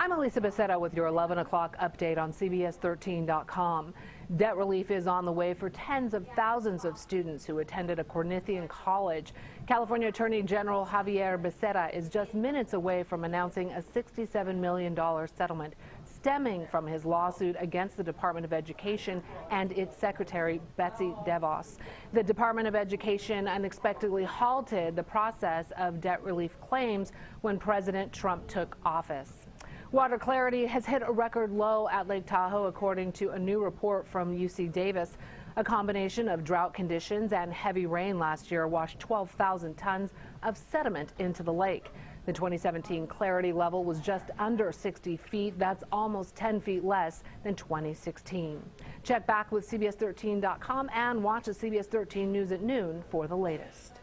I'm Elisa Becerra with your 11 o'clock update on CBS13.com. Debt relief is on the way for tens of thousands of students who attended a Corinthian college. California Attorney General Xavier Becerra is just minutes away from announcing a $67 million settlement stemming from his lawsuit against the Department of Education and its secretary, Betsy DeVos. The Department of Education unexpectedly halted the process of debt relief claims when President Trump took office. Water clarity has hit a record low at Lake Tahoe, according to a new report from UC Davis. A combination of drought conditions and heavy rain last year washed 12,000 tons of sediment into the lake. The 2017 clarity level was just under 60 feet. That's almost 10 feet less than 2016. Check back with CBS13.com and watch the CBS 13 News at noon for the latest.